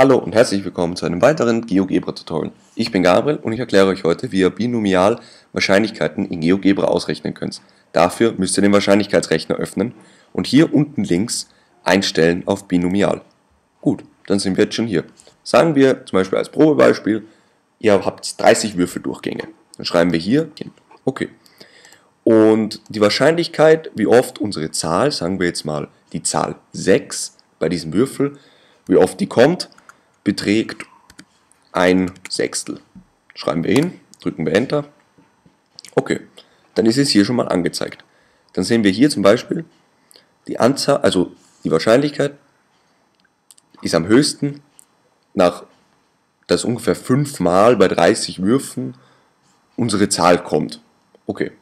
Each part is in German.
Hallo und herzlich willkommen zu einem weiteren GeoGebra-Tutorial. Ich bin Gabriel und ich erkläre euch heute, wie ihr binomial Wahrscheinlichkeiten in GeoGebra ausrechnen könnt. Dafür müsst ihr den Wahrscheinlichkeitsrechner öffnen und hier unten links einstellen auf binomial. Gut, dann sind wir jetzt schon hier. Sagen wir zum Beispiel als Probebeispiel, ihr habt 30 Würfeldurchgänge. Dann schreiben wir hier hin. Okay. Und die Wahrscheinlichkeit, wie oft unsere Zahl, sagen wir jetzt mal die Zahl 6 bei diesem Würfel, wie oft die kommt, beträgt ein Sechstel. Schreiben wir hin, drücken wir Enter. Okay, dann ist es hier schon mal angezeigt. Dann sehen wir hier zum Beispiel die Anzahl, also die Wahrscheinlichkeit ist am höchsten nach, dass ungefähr fünfmal bei 30 Würfen unsere Zahl kommt. Okay.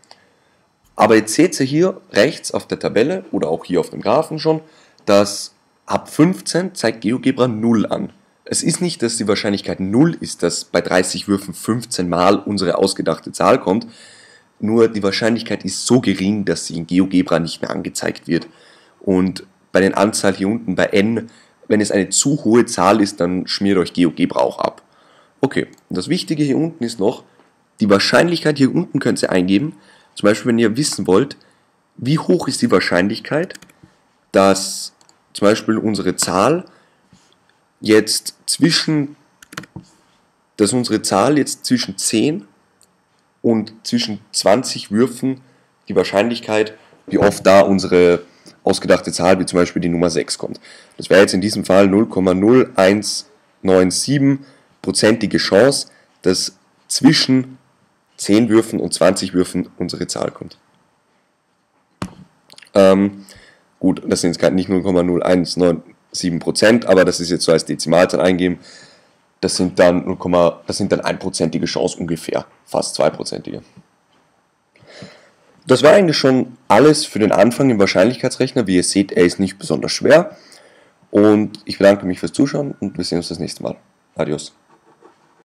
Aber jetzt seht ihr hier rechts auf der Tabelle oder auch hier auf dem Graphen schon, dass ab 15 zeigt GeoGebra 0 an. Es ist nicht, dass die Wahrscheinlichkeit 0 ist, dass bei 30 Würfen 15 Mal unsere ausgedachte Zahl kommt, nur die Wahrscheinlichkeit ist so gering, dass sie in GeoGebra nicht mehr angezeigt wird. Und bei den Anzahl hier unten, bei n, wenn es eine zu hohe Zahl ist, dann schmiert euch GeoGebra auch ab. Okay, und das Wichtige hier unten ist noch, die Wahrscheinlichkeit hier unten könnt ihr eingeben. Zum Beispiel, wenn ihr wissen wollt, wie hoch ist die Wahrscheinlichkeit, dass zum Beispiel unsere Zahl jetzt zwischen, dass unsere Zahl jetzt zwischen 10 und zwischen 20 Würfen die Wahrscheinlichkeit, wie oft da unsere ausgedachte Zahl, wie zum Beispiel die Nummer 6 kommt. Das wäre jetzt in diesem Fall 0,0197-prozentige Chance, dass zwischen 10 Würfen und 20 Würfen unsere Zahl kommt. Ähm, gut, das sind jetzt nicht 0,0197 7%, aber das ist jetzt so als Dezimalzahl eingeben. Das sind dann 0, das sind dann 1%ige Chance ungefähr, fast 2%ige. Das war eigentlich schon alles für den Anfang im Wahrscheinlichkeitsrechner. Wie ihr seht, er ist nicht besonders schwer. Und ich bedanke mich fürs Zuschauen und wir sehen uns das nächste Mal. Adios.